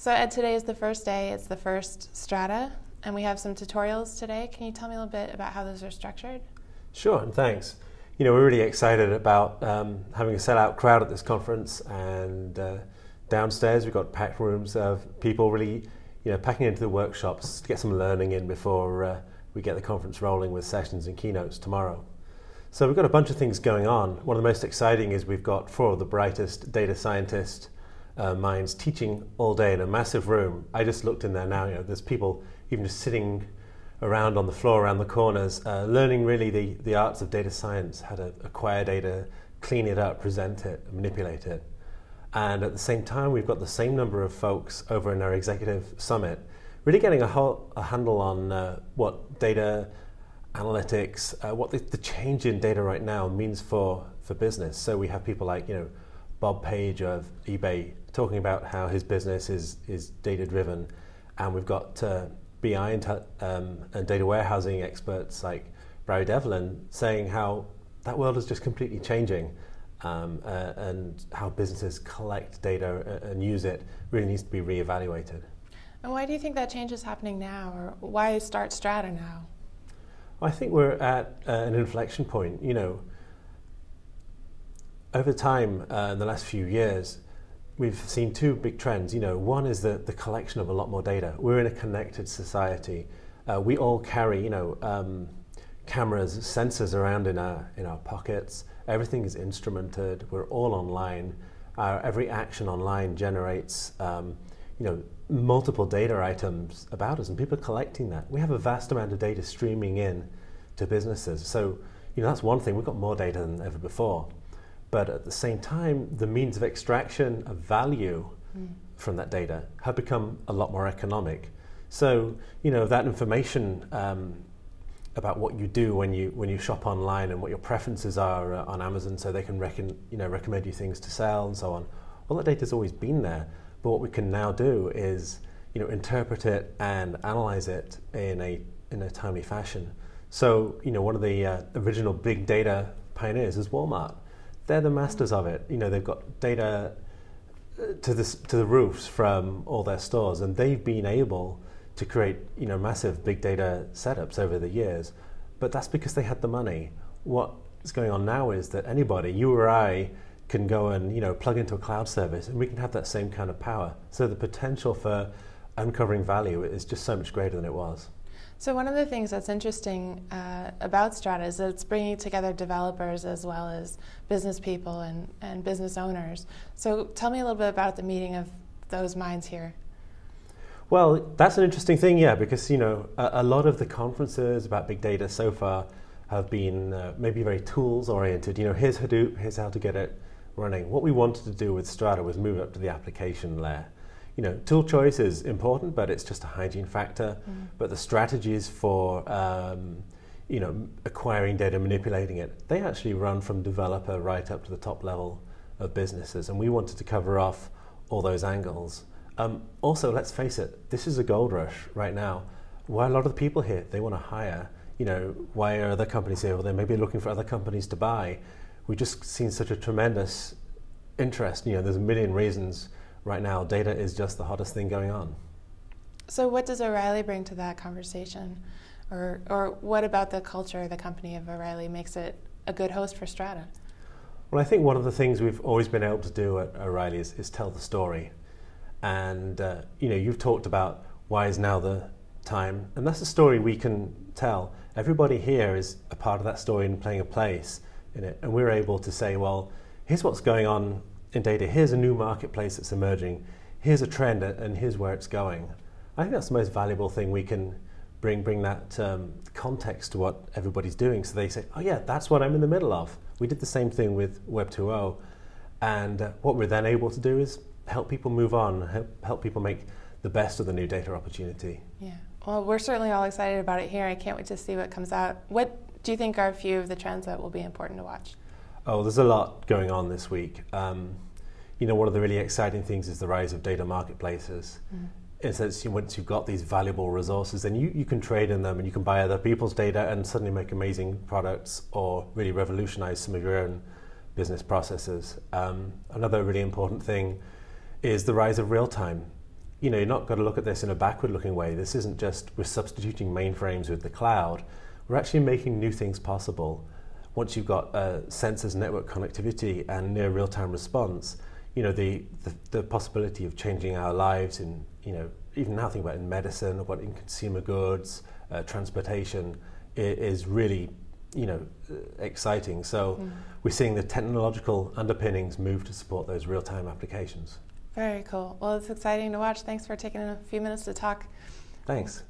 So Edd, today is the first day. It's the first Strata, and we have some tutorials today. Can you tell me a little bit about how those are structured? Sure, and thanks. You know, we're really excited about um, having a sellout crowd at this conference, and uh, downstairs we've got packed rooms of people really, you know, packing into the workshops to get some learning in before uh, we get the conference rolling with sessions and keynotes tomorrow. So we've got a bunch of things going on. One of the most exciting is we've got four of the brightest data scientists uh, minds teaching all day in a massive room. I just looked in there now. You know, there's people even just sitting around on the floor around the corners, uh, learning really the, the arts of data science, how to acquire data, clean it up, present it, manipulate it. And at the same time, we've got the same number of folks over in our executive summit, really getting a, whole, a handle on uh, what data analytics, uh, what the, the change in data right now means for, for business. So we have people like, you know, Bob Page of eBay talking about how his business is, is data driven. And we've got uh, BI and, um, and, data warehousing experts like Barry Devlin saying how that world is just completely changing um, uh, and how businesses collect data and use it really needs to be reevaluated. And why do you think that change is happening now, or why start Strata now? I think we're at uh, an inflection point. You know, over time uh, in the last few years, we've seen two big trends. You know, one is the, the collection of a lot more data. We're in a connected society. Uh, we all carry, you know, um, cameras, sensors around in our in our pockets. Everything is instrumented. We're all online. Our, every action online generates, um, you know, multiple data items about us, and people are collecting that. We have a vast amount of data streaming in to businesses. So, you know, that's one thing. We've got more data than ever before. But at the same time, the means of extraction of value mm. from that data have become a lot more economic. So, you know, that information um, about what you do when you when you shop online and what your preferences are uh, on Amazon, so they can reckon, you know recommend you things to sell and so on. All that data's always been there, but what we can now do is you know interpret it and analyze it in a in a timely fashion. So, you know, one of the uh, original big data pioneers is Walmart they're the masters of it. You know, they've got data uh, to the to the roofs from all their stores, and they've been able to create you know massive big data setups over the years. But that's because they had the money. What's going on now is that anybody, you or I, can go and you know plug into a cloud service, and we can have that same kind of power. So the potential for uncovering value is just so much greater than it was. So one of the things that's interesting uh, about Strata is that it's bringing together developers as well as business people and, and business owners. So tell me a little bit about the meeting of those minds here. Well, that's an interesting thing, yeah, because you know a, a lot of the conferences about big data so far have been uh, maybe very tools oriented. You know, here's Hadoop, here's how to get it running. What we wanted to do with Strata was move up to the application layer you know, tool choice is important, but it's just a hygiene factor. Mm. But the strategies for, um, you know, acquiring data, manipulating it, they actually run from developer right up to the top level of businesses. And we wanted to cover off all those angles. Um, also, let's face it, this is a gold rush right now. Why a lot of the people here, they want to hire. You know, why are other companies here? Well, they may be looking for other companies to buy. We've just seen such a tremendous interest. You know, there's a million reasons right now, data is just the hottest thing going on. So, what does O'Reilly bring to that conversation? Or, or what about the culture, the company of O'Reilly, makes it a good host for Strata? Well, I think one of the things we've always been able to do at O'Reilly is, is tell the story. And, uh, you know, you've talked about why is now the time, and that's a story we can tell. Everybody here is a part of that story and playing a place in it. And we're able to say, well, here's what's going on in data. Here's a new marketplace that's emerging. Here's a trend, and here's where it's going. I think that's the most valuable thing we can bring bring that um, context to what everybody's doing. So they say, "Oh yeah, that's what I'm in the middle of." We did the same thing with Web 2.0, and uh, what we're then able to do is help people move on, help, help people make the best of the new data opportunity. Yeah. Well, we're certainly all excited about it here. I can't wait to see what comes out. What do you think are a few of the trends that will be important to watch? Oh, there's a lot going on this week. Um, you know, one of the really exciting things is the rise of data marketplaces. Mm. In sense, once you've got these valuable resources, then you, you can trade in them and you can buy other people's data and suddenly make amazing products or really revolutionize some of your own business processes. Um, another really important thing is the rise of real time. you know, you're not going to look at this in a backward-looking way. This isn't just we're substituting mainframes with the cloud. We're actually making new things possible. Once you've got uh, sensors, network connectivity, and near real-time response, you know, the, the, the possibility of changing our lives in, you know, even now think about in medicine, what in consumer goods, uh, transportation, is really you know, uh, exciting. So mm. we're seeing the technological underpinnings move to support those real-time applications. Very cool. Well, it's exciting to watch. Thanks for taking a few minutes to talk. Thanks.